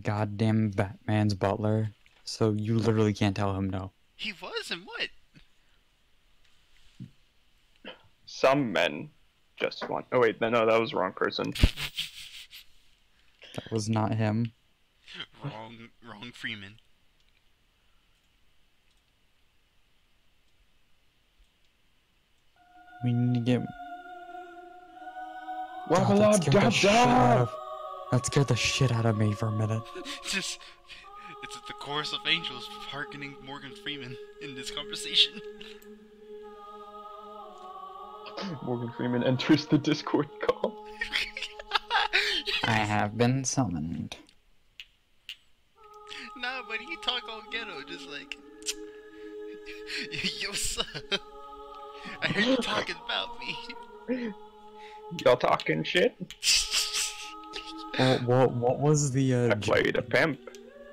goddamn Batman's butler, so you literally can't tell him no. He was, and what? Some men just want. Oh wait, no, no, that was the wrong person. That was not him. Wrong, wrong Freeman. We need to get. God, Wabba that, scared the da shit out da! of, that scared the shit out of me for a minute. Just, it's the chorus of angels hearkening Morgan Freeman in this conversation. Morgan Freeman enters the Discord call. I have been summoned. nah, but he talk all ghetto, just like, yo, son. I heard you talking about me. Y'all talking shit? What, what, what was the uh, I played a pimp.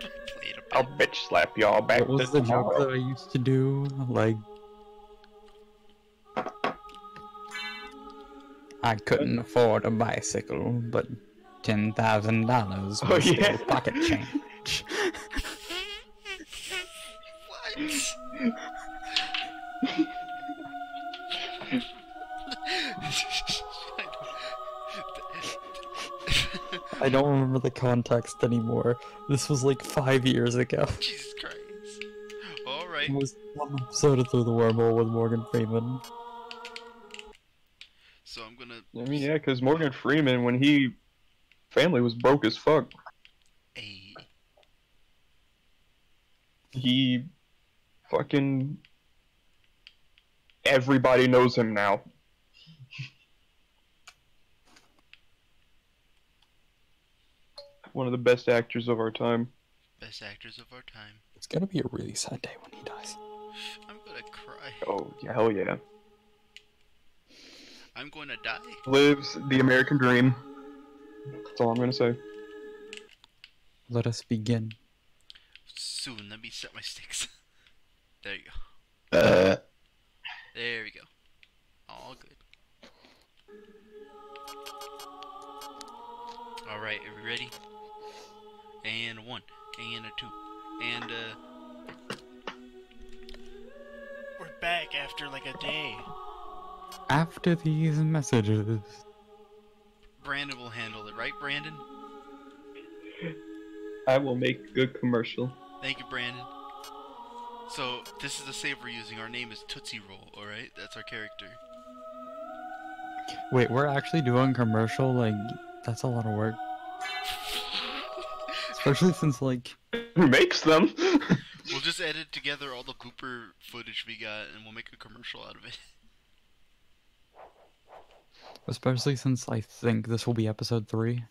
Played a I'll bitch slap y'all back What was to the joke that I used to do? Like, I couldn't afford a bicycle, but ten thousand dollars Oh, was yeah. still pocket change. What? I don't remember the context anymore. This was like five years ago. Jesus Christ. Alright. It was one episode of Through the Wormhole with Morgan Freeman. So I'm gonna. I mean, yeah, because Morgan Freeman, when he family was broke as fuck, A. he fucking everybody knows him now. One of the best actors of our time. Best actors of our time. It's gonna be a really sad day when he dies. I'm gonna cry. Oh, yeah, hell yeah. I'm gonna die. Lives the American dream. That's all I'm gonna say. Let us begin. Soon, let me set my sticks. there you go. Uh, There we go. All good. Alright, are we ready? And a one, and a two, and uh We're back after like a day. After these messages, Branden will handle it, right, Branden? I will make a good commercial. Thank you, Branden. So, this is the save we're using. Our name is Tootsie Roll, alright? That's our character. wait, we're actually doing commercial. Like, that's a lot of work, especially since like Who makes them? We'll just edit together all the blooper footage we got and we'll make a commercial out of it. Especially since I think this will be episode three.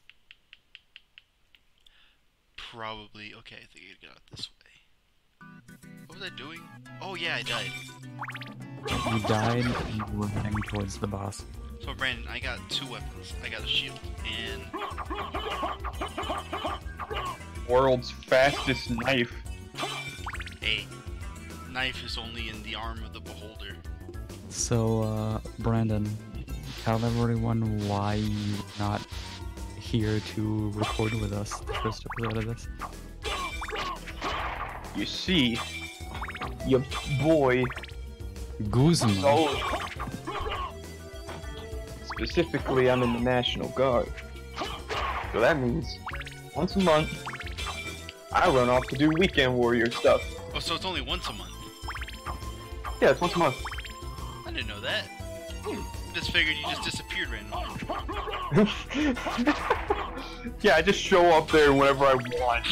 Probably. Okay, I think I got it this way. What was I doing? Oh yeah, I died. You died and you were heading towards the boss. So Branden, I got two weapons. I got a shield and World's fastest knife. a knife is only in the arm of the beholder. So, uh, Branden, tell everyone why you're not here to record with us the first episode of this. You see, your boy Guzman. So, specifically, I'm in the National Guard. So that means once a month, I run off to do weekend warrior stuff. Oh, so it's only once a month. Yeah, it's once a month. I didn't know that. I Just figured you just disappeared randomly. yeah, I just show up there whenever I want.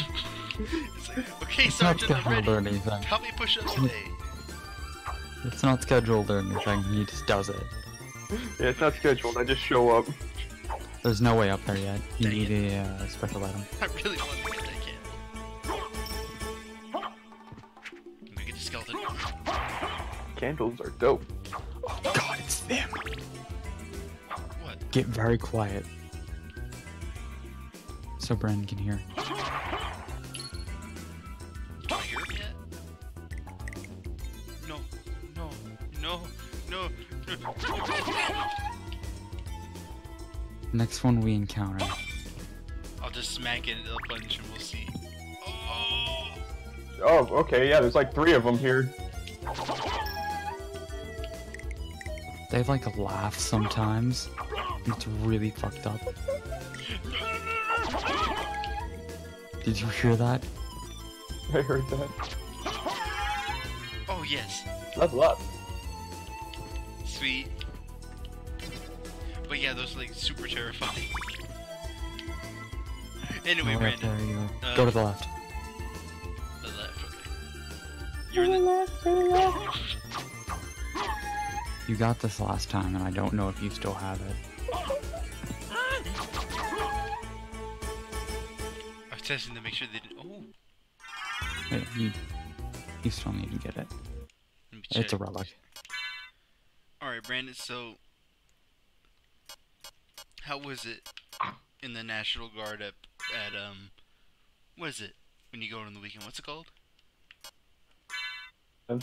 It's like, okay, It's not Sergeant, I'm scheduled or anything. How many push-ups today? It's not scheduled or anything. He just does it. Yeah, it's not scheduled. I just show up. There's no way up there yet. You Dang need a uh, special item. I really want to get that Candles are dope. Oh God, it's them. What? Get very quiet. So Branden can hear. Do I hear him yet? No, no, no, no, no. Next one we encounter I'll just smack it a bunch and we'll see. Oh! Oh, okay, yeah, there's like three of them here. They like laugh sometimes. It's really fucked up. Did you hear that? I heard that. Oh yes, Level up. sweet. But yeah, those are like super terrifying. Anyway, right Branden, there you go. uh, Go to the left. the left. Okay. You're in the. You got this last time, and I don't know if you still have it. I was testing to make sure they didn't. Oh, Wait, you, you still need to get it. let me check. It's a relic. All right, Branden. So, how was it in the National Guard at at um, what is it when you go on the weekend? What's it called? A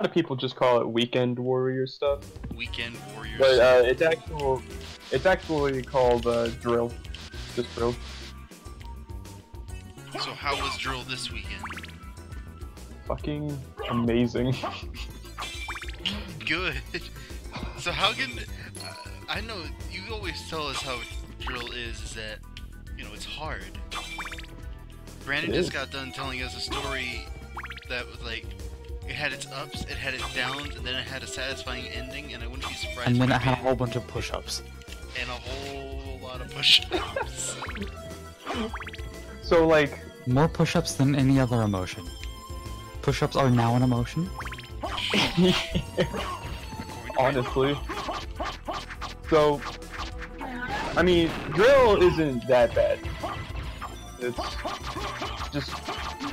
lot of people just call it weekend warrior stuff, Weekend Warriors. but uh, it's actual. It's actually called uh, drill. Just drill. so how was drill this weekend? Fucking amazing. Good. so how can uh, I know you always tell us how drill is is that you know it's hard. Branden It just got done telling us a story that was like it had its ups, it had its downs, and then it had a satisfying ending, and I wouldn't be surprised. And then if it had a whole bunch of push-ups. and a whole lot of push-ups. So like, More push-ups than any other emotion. Push-ups are now an emotion. According to Branden. honestly. So, I mean, drill isn't that bad. It's just,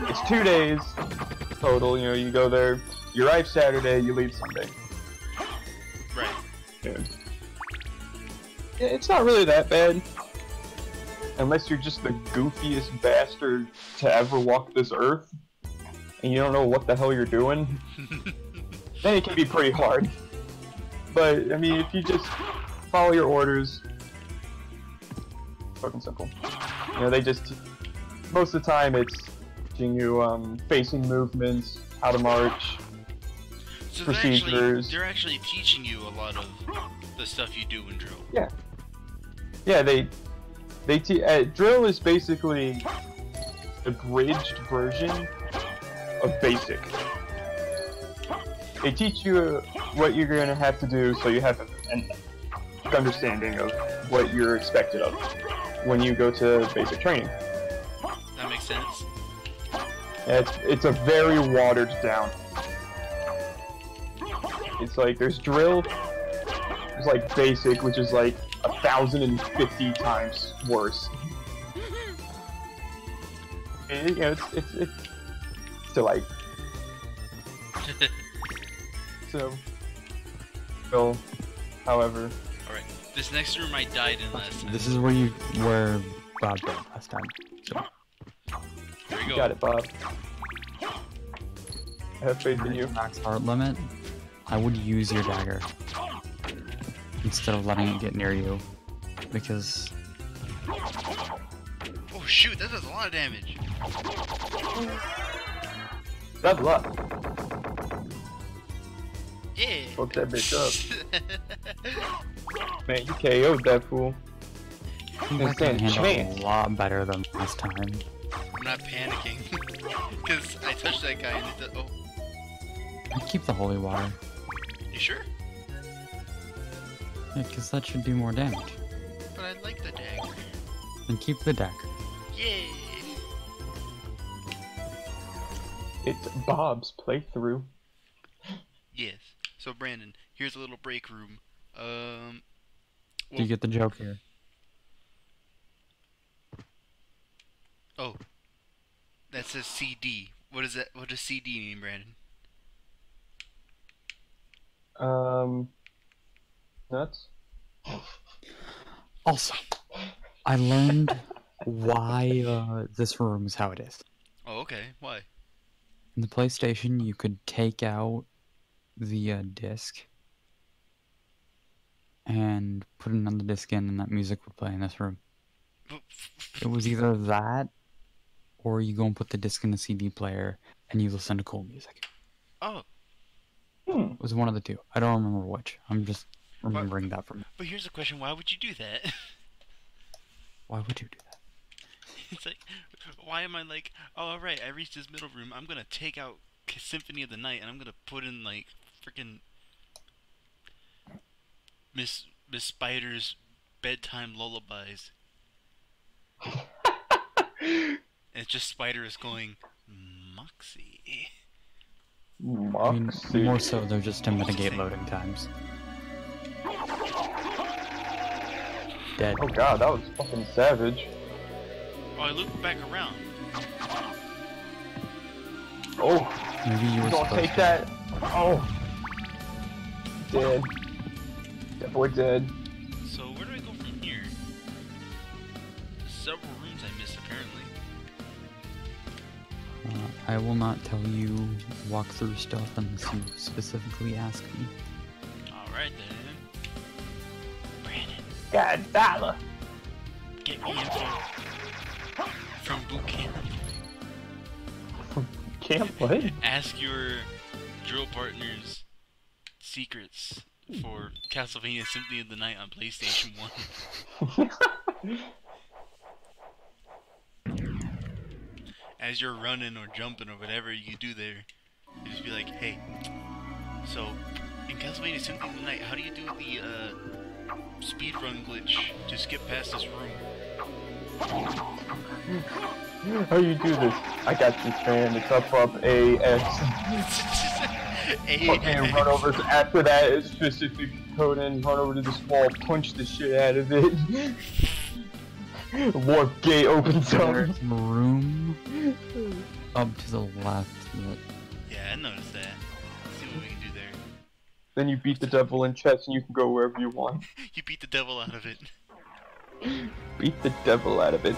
it's two days total. You know, you go there, you arrive Saturday, you leave Sunday. Right. Yeah. Yeah, It's not really that bad. Unless you're just the goofiest bastard to ever walk this earth, and you don't know what the hell you're doing, then it can be pretty hard. But, I mean, if you just follow your orders, fucking simple. You know, they just, most of the time it's teaching you um, facing movements, how to march, So they're actually, Procedures. they're actually teaching you a lot of the stuff you do in drill. Yeah. Yeah, they they te- uh, drill is basically a bridged version of basic. They teach you what you're going to have to do, so you have an understanding of what you're expected of when you go to basic training. That makes sense. Yeah, it's it's a very watered down. It's like there's drill, there's like basic, which is like a thousand and fifty times worse. And, you know, it's it's it's still like so. So, however, Alright. This next room I died in last time. This is where you were Bob died last time. So Here we you go. got it, Bob. I have faith in you. max heart limit, I would use your dagger instead of letting it get near you, because Oh shoot, that does a lot of damage. Level up. Yeah. Fuck that bitch up. Man, you KO'd that fool. you Gonna can handle a lot better than last time. I'm not panicking. Because I touched that guy and it did- Oh, Keep the holy water, you sure? yeah, because that should do more damage. But I like the dagger. And keep the deck. Yay! It's Bob's playthrough. Yes. So Branden, here's a little break room. Um. Do you get the joke here? Oh. That says CD. What is that? What does CD mean, Branden? Um, nuts. Also, I learned why uh, this room is how it is. Oh, okay. Why? In the PlayStation, you could take out the uh, disc and put another disc in, and that music would play in this room. It was either that, or you go and put the disc in the CD player and you listen to cool music. oh, Hmm. It was one of the two. I don't remember which. I'm just remembering that from. but here's the question: Why would you do that? Why would you do that? it's like, why am I like, oh, all right, I reached this middle room. I'm gonna take out Symphony of the Night and I'm gonna put in like freaking Miss Miss Spider's bedtime lullabies. And it's just Spider is going, Moxie. I mean, more so, they're just to mitigate loading times. Dead. Oh god, that was fucking savage. Oh, I looped back around. Oh, Maybe you were don't take to. that. Oh. Dead. That boy dead. So where do I go from here? Several rooms I missed apparently. Uh, I will not tell you walk through stuff unless you specifically ask me. Alright then. Branden, God dollar. get me info from boot camp. Can't what? Ask your drill partners secrets for Castlevania Symphony of the Night on PlayStation 1. As you're running or jumping or whatever you do there, you just be like, hey, so in Castlevania Symphony of the Night, how do you do the uh, speedrun glitch to skip past this room? How do you do this? I got this, man. It's up, up, A, X. A- Fucking run over after that, it's specific code and run over to this wall, punch the shit out of it. Warp gate opens up. There's a room hmm. up to the left Yeah, I noticed that. Let's see what we can do there. Then you beat the devil in chess and you can go wherever you want. You beat the devil out of it. Beat the devil out of it.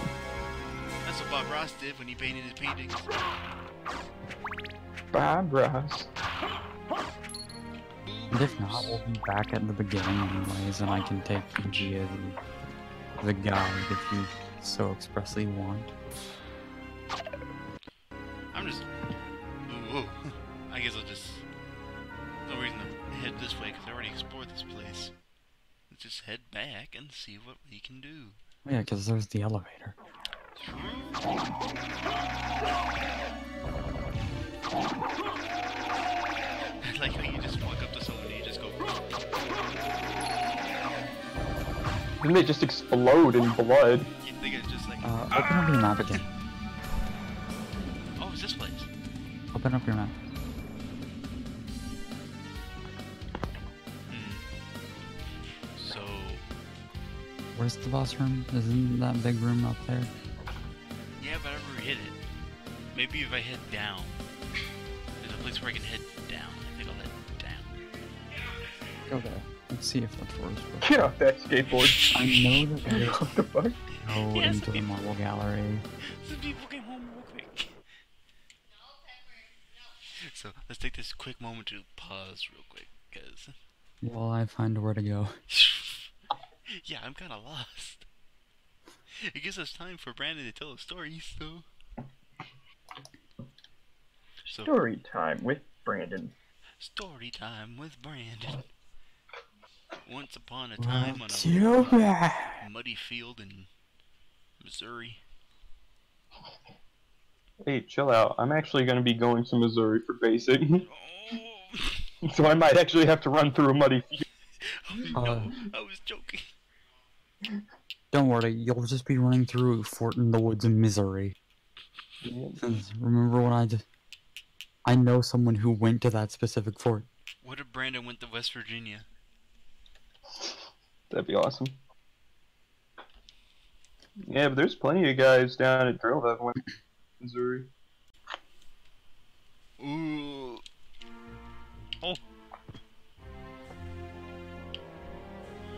That's what Bob Ross did when he painted his paintings. Bob Ross. And if not, we'll be back at the beginning anyways, and I can take you via the, guide if you so expressly want. I'm just. Ooh, ooh. I guess I'll just. No reason to head this way because I already explored this place. Let's just head back and see what we can do. Yeah, because there's the elevator. Then they just explode in blood. You think it's just like. Uh, open up your map again. Oh, it's this place. Open up your map. Hmm. So. Where's the boss room? Isn't that big room up there? Yeah, but I never hit it. Maybe if I head down. There's a place where I can head down. I think I'll head down. Go there. Let's see if that's where it's supposed Get off that skateboard. I know that there's what the fuck? go Yes, into the people. marble gallery. Some people came home real quick. So let's take this quick moment to pause real quick, because While I find where to go. yeah, I'm kind of lost. It gives us time for Branden to tell a story, so. So Story time with Branden. story time with Branden. Once upon a time on a Cuba. muddy field in Missouri. Hey, chill out. I'm actually gonna be going to Missouri for basic, Oh, so I might actually have to run through a muddy field. oh no, Uh. I was joking. Don't worry, you'll just be running through Fort Leonard Woods in Missouri. Remember when I just I know someone who went to that specific fort. What if Branden went to West Virginia? That'd be awesome. Yeah, but there's plenty of guys down at Drill that went Missouri. Ooh. Oh,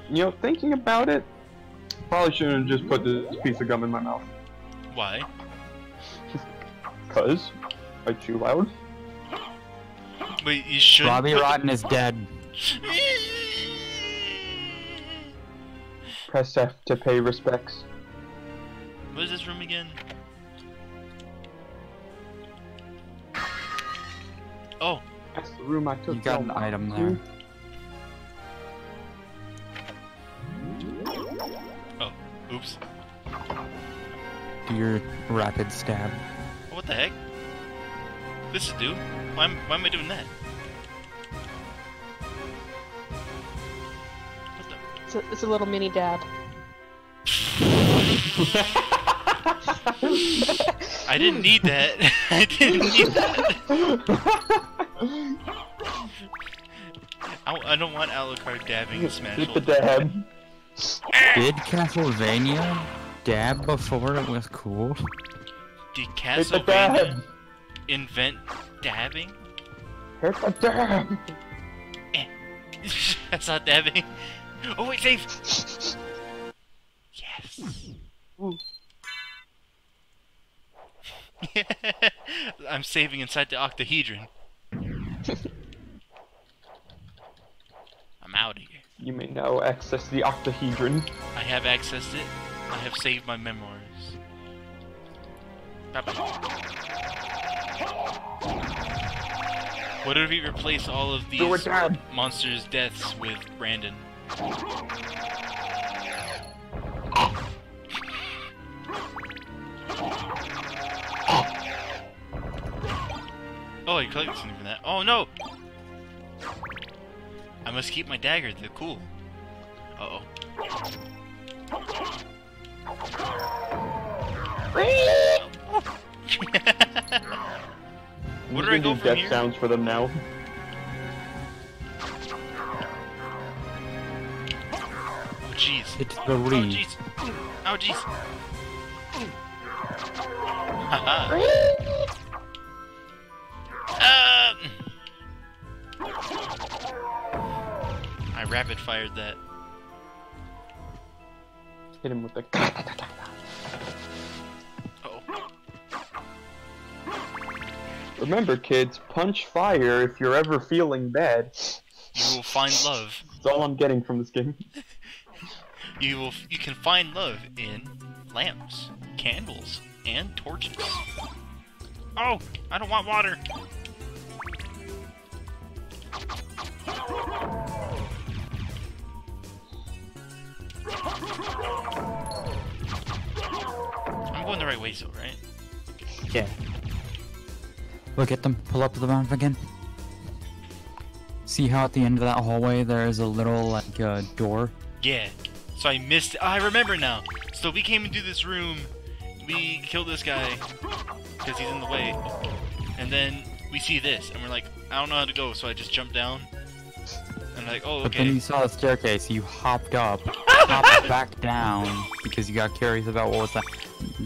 You know, thinking about it, probably shouldn't have just put this piece of gum in my mouth. why? Cause I chew loud. Wait, you should. Robbie Rotten is dead. Press F to pay respects. What is this room again? Oh, That's the room I took. You got an item to. there. Hmm? Oh, oops. Do your rapid stab. What the heck? This is do. Why am, why am I doing that? It's a, it's a little mini dab. I didn't need that. I didn't need that. I, I don't want Alucard dabbing in Smash Hit the dab. Did Castlevania dab before it was cool? Did Hit Castlevania dab. invent dabbing? Hit the dab. Eh. That's not dabbing. Oh wait, save! Yes. I'm saving inside the octahedron. I'm out of here. You may now access the octahedron. I have accessed it. I have saved my memoirs. Bye-bye. What if we replace all of these monsters' deaths with Branden? Oh, I collected something from that. Oh no! I must keep my dagger. They're cool. Uh oh. Where just do I go from death here? sounds for them now. The Oh reed. jeez. Oh jeez. Haha. Um. I rapid fired that. Hit him with the. Oh. Remember, kids, punch fire if you're ever feeling bad. You will find love. That's all I'm getting from this game. You will. You can find love in lamps, candles, and torches. Oh, I don't want water. I'm going the right way, so right? Yeah. Look at them. Pull up to the map again. See how at the end of that hallway there is a little like uh, door. Yeah. So I missed. It. I remember now. So we came into this room. We killed this guy because he's in the way, and then we see this, and we're like, I don't know how to go, so I just jumped down. And I'm like, oh okay. But then you saw the staircase. You hopped up, hopped back down because you got curious about what was that.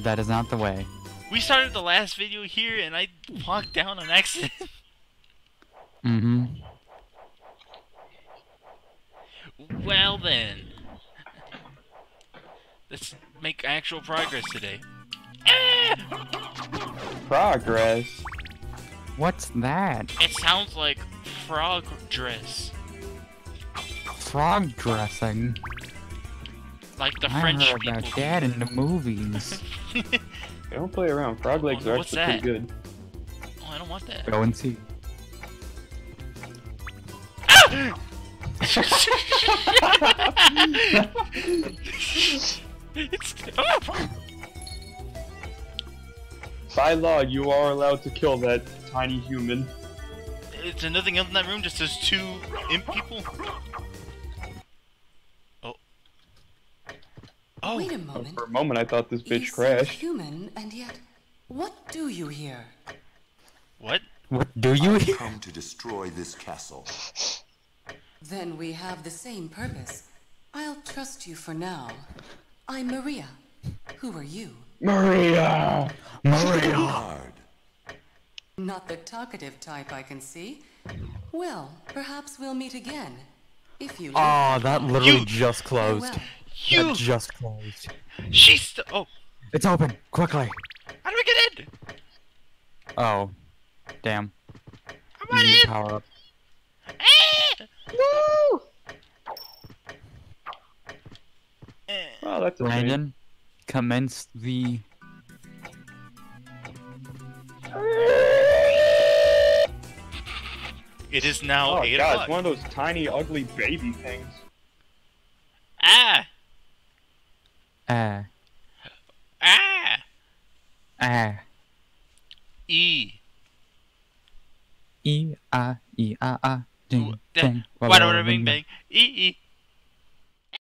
That is not the way. We started the last video here, and I walked down on accident. Mm-hmm. well then, let's make actual progress today. Ah! Progress. What's that? It sounds like frog dress, Frog dressing. like the I French heard about people. that in the movies. They don't play around. Frog legs Oh, are what's actually pretty good. Oh, I don't want that. Go and see. it's, oh! By law, you are allowed to kill that tiny human. Is there nothing else in that room? Just those two imp people? Oh. Oh, Wait a Oh, moment. for a moment, I thought this You bitch seem crashed. human, and yet, what do you here? what? What do you hear? come to destroy this castle. Then we have the same purpose. I'll trust you for now. I'm Maria. Who are you? Maria! Maria. Hard. Not the talkative type, I can see. Well, perhaps we'll meet again. If you like. Oh, that literally You- just closed. Farewell. You! That just closed. She's st- Oh, It's open. Quickly. how do we get in? Oh. Damn. How You about need in? power up. Ah! Oh, that's a shame. Branden, commenced the It is now Oh god, it's one of those tiny, ugly baby things. Ah! ah Ah! ah E. e ah e ah ah Ooh, ding ding Wada wada bing bang. E E.